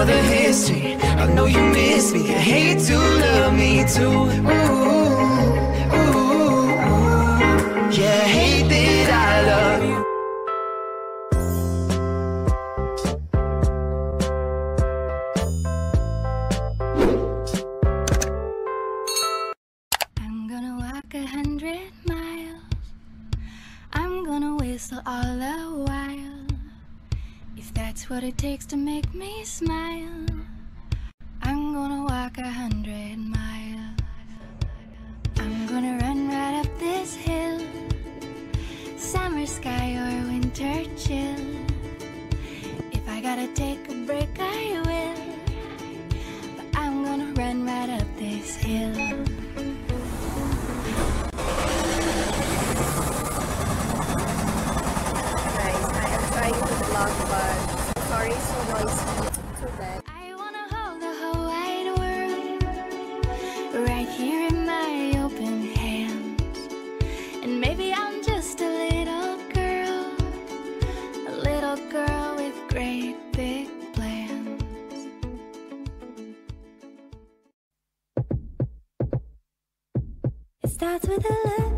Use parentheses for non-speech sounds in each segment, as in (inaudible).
another history. I know you miss me. I hate to love me too. Ooh, ooh, ooh. Yeah, hate that I love you. I'm gonna walk a hundred miles. I'm gonna whistle all the while. That's what it takes to make me smile, I'm gonna walk a hundred miles. I'm gonna run right up this hill. Summer sky or winter chill. If I gotta take a break, I will. But I'm gonna run right up this hill. Guys, I am trying to vlog sorry so noisy. Too bad. I wanna hold the whole wide world right here in my open hands. And maybe I'm just a little girl, a little girl with great big plans. It starts with a look,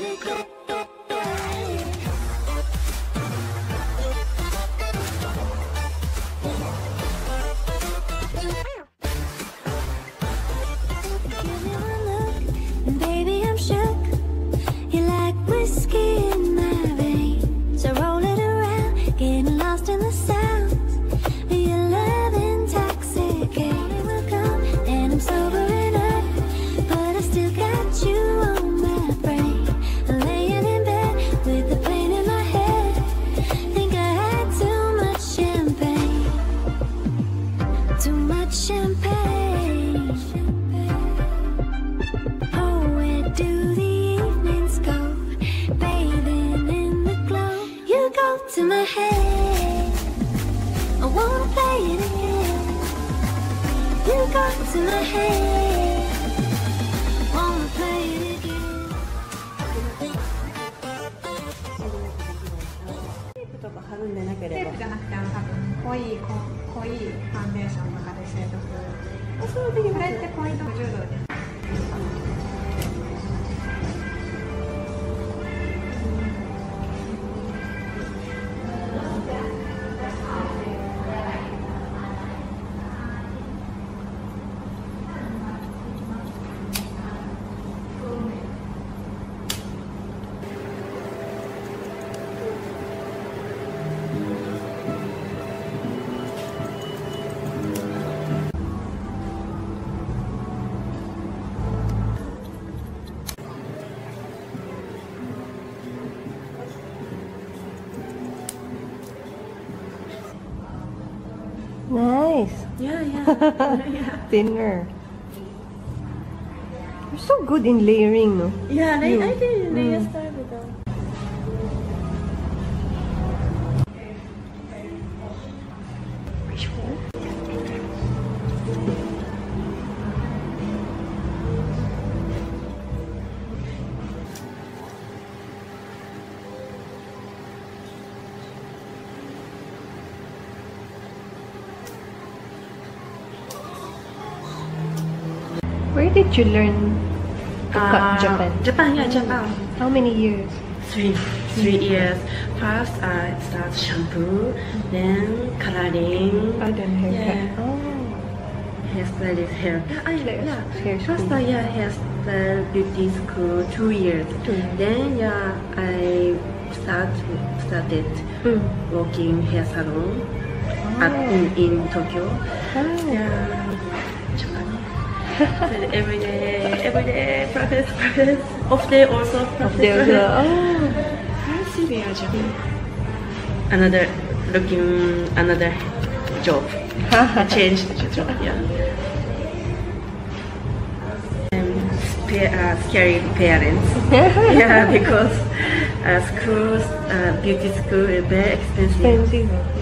wanna Too much champagne. Oh, where do the evenings go? Bathing in the glow. You go to my head. I wanna play it again. You go to my head. か貼るんでなければテープじゃなくてあの多分濃いこ濃いファンデーションとかで消毒あそれはできこます。れってポイント50度です Nice. Yeah, yeah. yeah. (laughs) Thinner. You're so good in layering, no? Yeah, I, I can layer stuff. Mm. Did you learn to Uh, Japan? Japan, yeah, Japan. How many years? Three, three years. First, I start shampoo, then coloring. Oh, then haircut. Yeah. Oh. Hairstylist hair. Yeah, I, Hair- yeah. hair First, school. uh, yeah, hairstyle beauty school two years. Two years. Then, yeah, I start started Mm. working hair salon. at, in, in Tokyo. Yeah, Japan. So every day, every day practice, practice. Off day also practice. There was practice. a, oh. Severe Japan. Another looking another job. (laughs) Change the job. Yeah. Um, pa- uh, scary parents. (laughs) yeah, because uh, schools, uh, beauty school is very expensive. Expensive.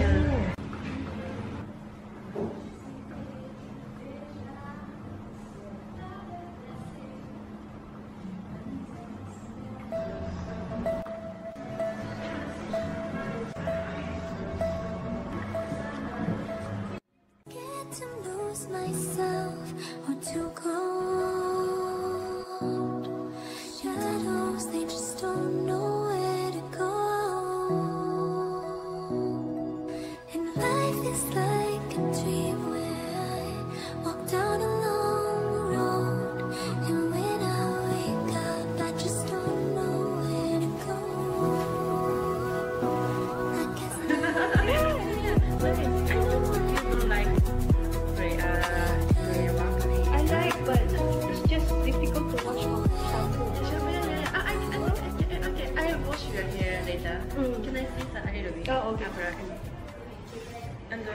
Hair later. Can I see that a little bit? Oh, okay. After. And uh,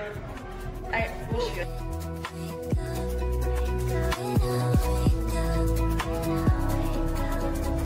I wash your I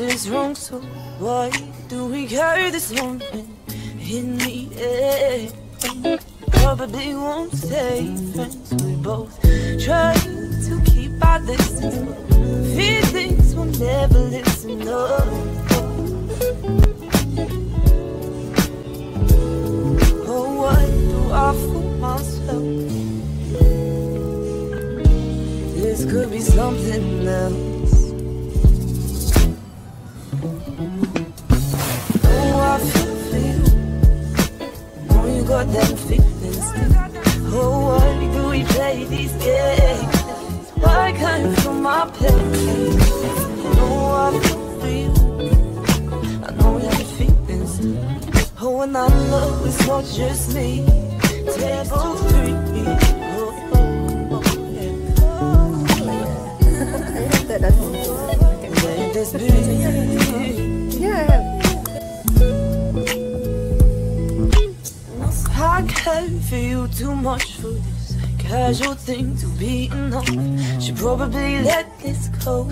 is wrong, so why do we carry this moment in the air? Probably won't stay friends. We both try to keep our distance, but feelings will never listen. No. Oh, what do I fool myself? This could be something else. It's not just me. Three. Yeah. Yeah, I care for you too much for this casual thing to be enough. Should probably let this go.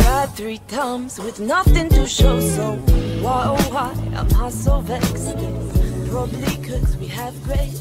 Tried three times with nothing to show, so why oh why am I so vexed? Probably cause we have great.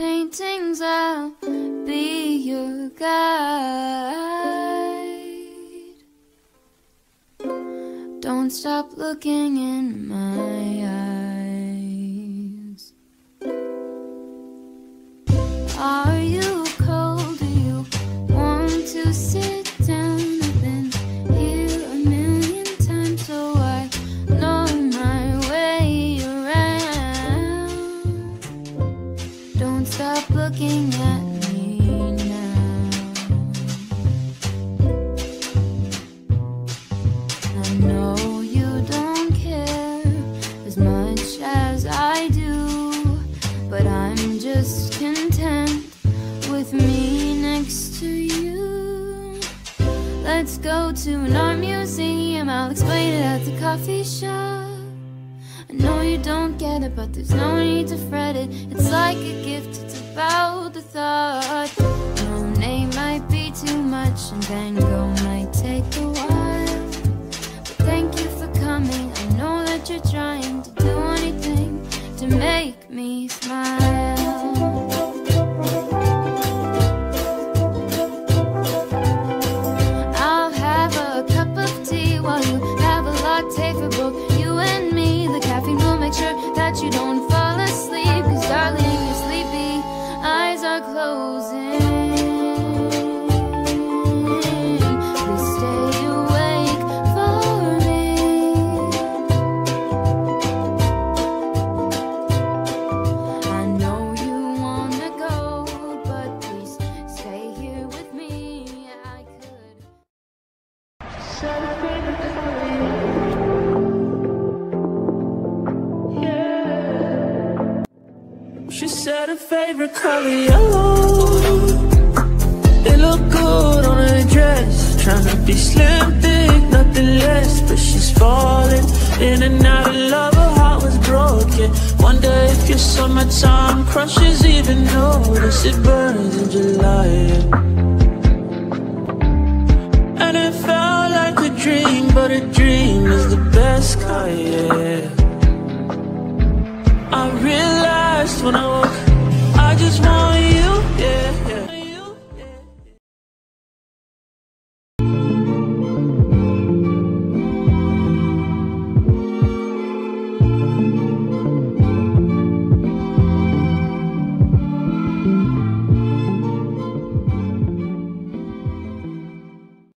Paintings, I'll be your guide. Don't stop looking in my eyes. Let's go to an art museum, I'll explain it at the coffee shop. I know you don't get it, but there's no need to fret it. It's like a gift, it's about the thought. Monet might be too much, and Van Gogh might take a while. But thank you for coming. I know that you're trying to do anything to make me smile. In and out of love. Her heart was broken. Wonder if your summertime crushes even notice it burns in July. And it felt like a dream, but a dream is the best kind. Yeah. I realized when I woke